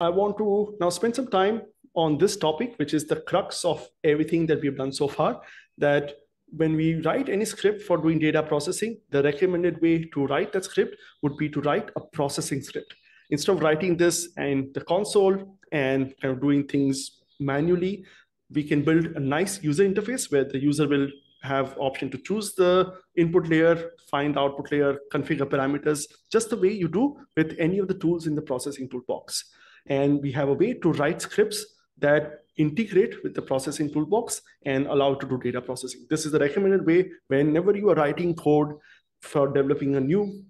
I want to now spend some time on this topic, which is the crux of everything that we've done so far, that when we write any script for doing data processing, the recommended way to write that script would be to write a processing script. Instead of writing this in the console and kind of doing things manually, we can build a nice user interface where the user will have option to choose the input layer, find output layer, configure parameters, just the way you do with any of the tools in the processing toolbox. And we have a way to write scripts that integrate with the processing toolbox and allow to do data processing. This is the recommended way whenever you are writing code for developing a new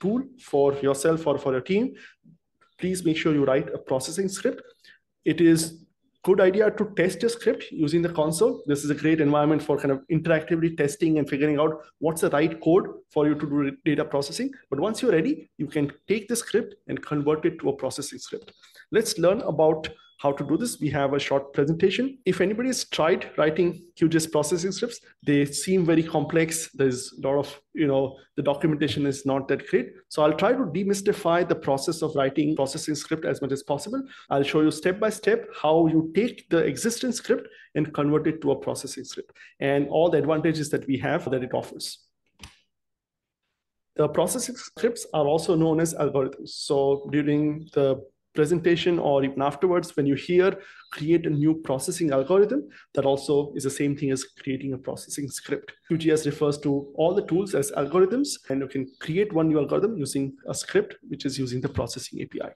tool for yourself or for your team, please make sure you write a processing script. It is good idea to test your script using the console. This is a great environment for kind of interactively testing and figuring out what's the right code for you to do data processing. But once you're ready, you can take the script and convert it to a processing script. Let's learn about how to do this. We have a short presentation. If anybody has tried writing QGIS processing scripts, they seem very complex. There's a lot of, you know, the documentation is not that great. So I'll try to demystify the process of writing processing script as much as possible. I'll show you step by step how you take the existing script and convert it to a processing script and all the advantages that we have that it offers. The processing scripts are also known as algorithms. So during the presentation or even afterwards, when you hear create a new processing algorithm, that also is the same thing as creating a processing script. QGIS refers to all the tools as algorithms, and you can create one new algorithm using a script, which is using the processing API.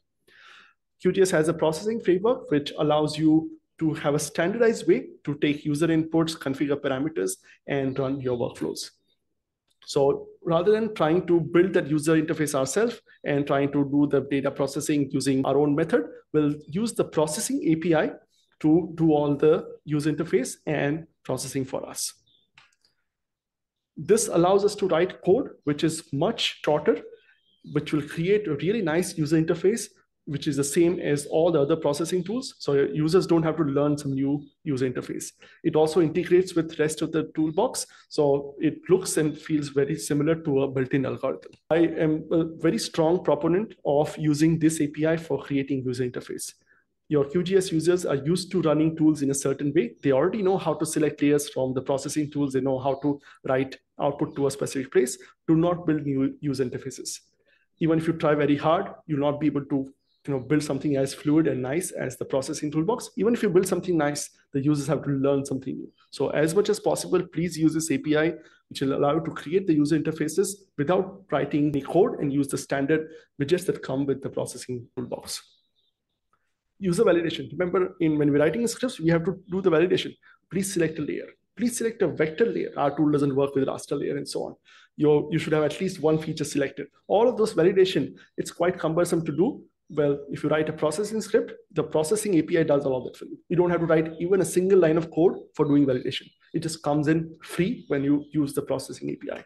QGIS has a processing framework which allows you to have a standardized way to take user inputs, configure parameters, and run your workflows. So rather than trying to build that user interface ourselves and trying to do the data processing using our own method, we'll use the processing API to do all the user interface and processing for us. This allows us to write code which is much shorter, which will create a really nice user interface which is the same as all the other processing tools. So users don't have to learn some new user interface. It also integrates with rest of the toolbox. So it looks and feels very similar to a built-in algorithm. I am a very strong proponent of using this API for creating user interface. Your QGIS users are used to running tools in a certain way. They already know how to select layers from the processing tools. They know how to write output to a specific place. Do not build new user interfaces. Even if you try very hard, you'll not be able to you know, build something as fluid and nice as the processing toolbox. Even if you build something nice, the users have to learn something new. So as much as possible, please use this API, which will allow you to create the user interfaces without writing the code and use the standard widgets that come with the processing toolbox. User validation. Remember, in when we're writing scripts, we have to do the validation. Please select a layer. Please select a vector layer. Our tool doesn't work with raster layer and so on. you you should have at least one feature selected. All of those validation, it's quite cumbersome to do well, if you write a processing script, the processing API does all of that for you. You don't have to write even a single line of code for doing validation. It just comes in free when you use the processing API.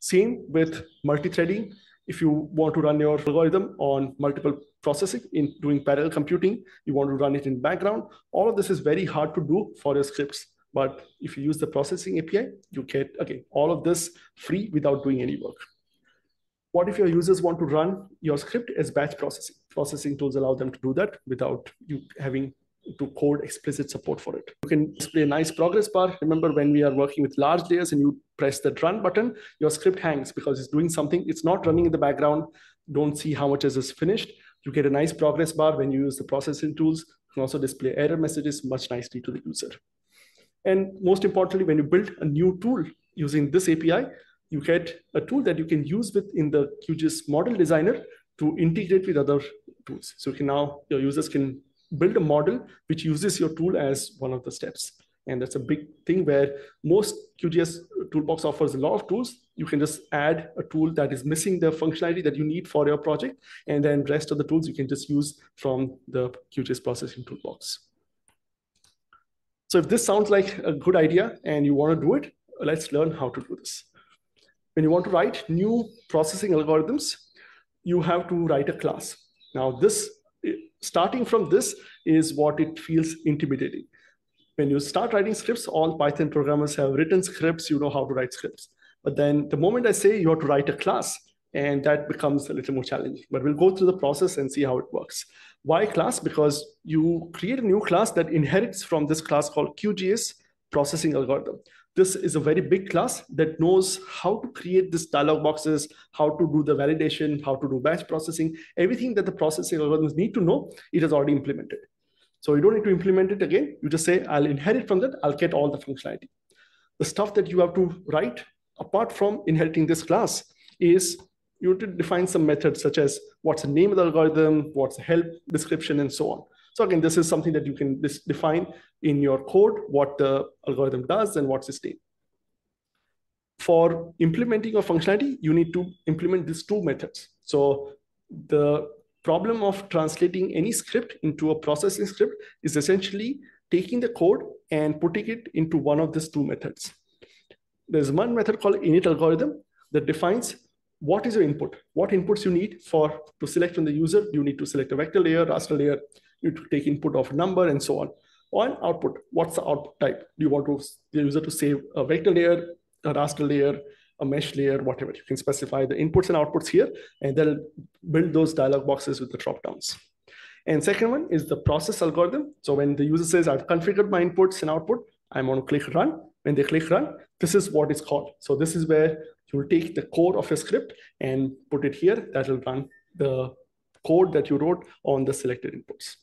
Same with multi-threading. If you want to run your algorithm on multiple processing in doing parallel computing, you want to run it in background. All of this is very hard to do for your scripts. But if you use the processing API, you get, again, all of this free without doing any work. What if your users want to run your script as batch processing? Processing tools allow them to do that without you having to code explicit support for it. You can display a nice progress bar. Remember when we are working with large layers and you press the run button, your script hangs because it's doing something. It's not running in the background. Don't see how much is finished. You get a nice progress bar when you use the processing tools. You can also display error messages much nicely to the user. And most importantly, when you build a new tool using this API, you get a tool that you can use within the QGIS model designer to integrate with other tools. So you can now, your users can build a model which uses your tool as one of the steps. And that's a big thing where most QGIS toolbox offers a lot of tools. You can just add a tool that is missing the functionality that you need for your project. And then rest of the tools you can just use from the QGIS processing toolbox. So if this sounds like a good idea and you want to do it, let's learn how to do this when you want to write new processing algorithms, you have to write a class. Now, this starting from this is what it feels intimidating. When you start writing scripts, all Python programmers have written scripts, you know how to write scripts. But then the moment I say you have to write a class, and that becomes a little more challenging. But we'll go through the process and see how it works. Why class? Because you create a new class that inherits from this class called QGIS processing algorithm. This is a very big class that knows how to create this dialog boxes, how to do the validation, how to do batch processing, everything that the processing algorithms need to know, it has already implemented. So you don't need to implement it again. You just say, I'll inherit from that, I'll get all the functionality. The stuff that you have to write apart from inheriting this class is you have to define some methods such as what's the name of the algorithm, what's the help description, and so on. So again, this is something that you can define in your code, what the algorithm does and what's its name. For implementing your functionality, you need to implement these two methods. So the problem of translating any script into a processing script is essentially taking the code and putting it into one of these two methods. There's one method called init algorithm that defines what is your input, what inputs you need for to select from the user. You need to select a vector layer, raster layer, you take input of number and so on. On output, what's the output type? Do you want to, the user to save a vector layer, a raster layer, a mesh layer, whatever. You can specify the inputs and outputs here, and they'll build those dialog boxes with the dropdowns. And second one is the process algorithm. So when the user says, I've configured my inputs and output, I'm going to click run. When they click run, this is what it's called. So this is where you will take the code of your script and put it here. That will run the code that you wrote on the selected inputs.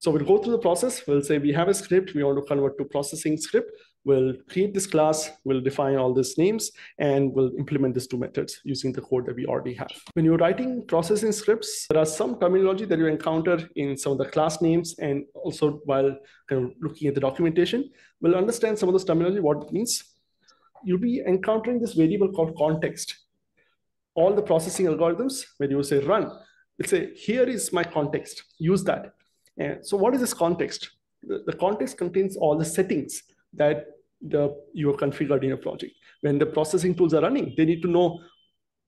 So we'll go through the process. We'll say we have a script. We want to convert to processing script. We'll create this class. We'll define all these names, and we'll implement these two methods using the code that we already have. When you're writing processing scripts, there are some terminology that you encounter in some of the class names, and also while kind of looking at the documentation, we'll understand some of this terminology, what it means. You'll be encountering this variable called context. All the processing algorithms, when you say run, it'll say, here is my context, use that and so what is this context? The, the context contains all the settings that the, you have configured in your project. When the processing tools are running, they need to know,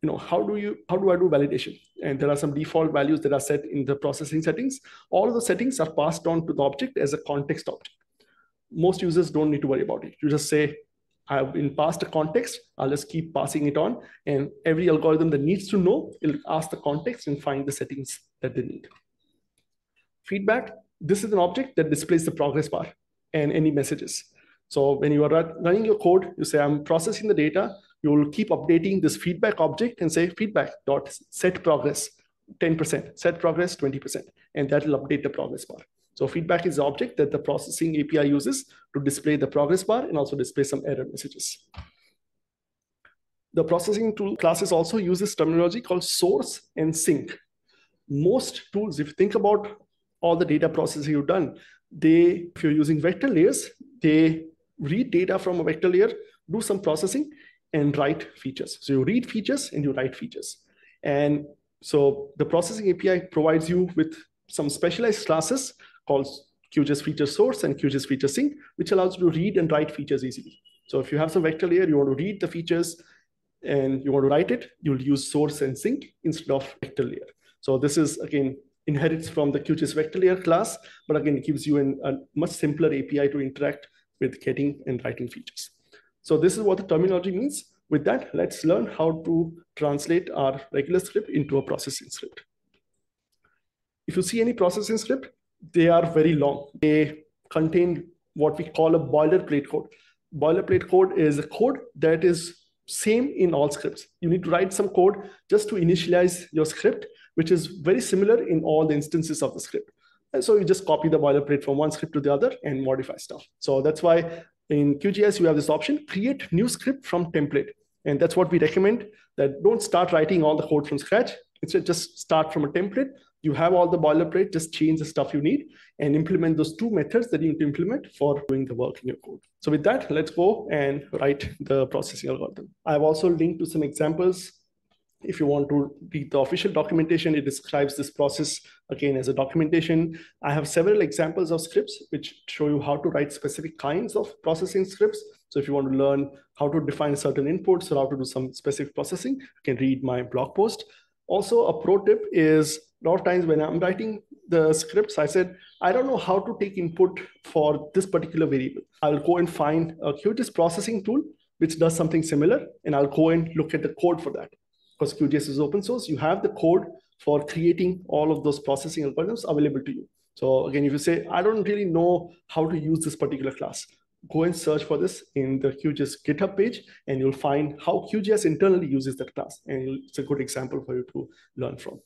you know, how do you how do I do validation? And there are some default values that are set in the processing settings. All of the settings are passed on to the object as a context object. Most users don't need to worry about it. You just say, I've been passed a context, I'll just keep passing it on. And every algorithm that needs to know, it'll ask the context and find the settings that they need feedback, this is an object that displays the progress bar and any messages. So when you are running your code, you say, I'm processing the data, you will keep updating this feedback object and say feedback dot set progress 10%, set progress 20%, and that will update the progress bar. So feedback is the object that the processing API uses to display the progress bar and also display some error messages. The processing tool classes also uses terminology called source and sink. Most tools, if you think about all the data processing you've done, they, if you're using vector layers, they read data from a vector layer, do some processing, and write features. So you read features and you write features. And so the processing API provides you with some specialized classes called QGIS feature source and QGIS feature sink, which allows you to read and write features easily. So if you have some vector layer, you want to read the features and you want to write it, you'll use source and sink instead of vector layer. So this is, again, inherits from the QGIS vector layer class, but again, it gives you an, a much simpler API to interact with getting and writing features. So this is what the terminology means. With that, let's learn how to translate our regular script into a processing script. If you see any processing script, they are very long. They contain what we call a boilerplate code. Boilerplate code is a code that is same in all scripts. You need to write some code just to initialize your script which is very similar in all the instances of the script. And so you just copy the boilerplate from one script to the other and modify stuff. So that's why in QGIS, you have this option, create new script from template. And that's what we recommend that don't start writing all the code from scratch. Instead, just start from a template. You have all the boilerplate, just change the stuff you need and implement those two methods that you need to implement for doing the work in your code. So with that, let's go and write the processing algorithm. I've also linked to some examples if you want to read the official documentation, it describes this process again as a documentation. I have several examples of scripts which show you how to write specific kinds of processing scripts. So if you want to learn how to define certain inputs or how to do some specific processing, you can read my blog post. Also, a pro tip is a lot of times when I'm writing the scripts, I said, I don't know how to take input for this particular variable. I'll go and find a QGIS processing tool which does something similar, and I'll go and look at the code for that. Because QGIS is open source, you have the code for creating all of those processing algorithms available to you. So again, if you say, I don't really know how to use this particular class, go and search for this in the QGIS GitHub page, and you'll find how QGIS internally uses that class. And it's a good example for you to learn from.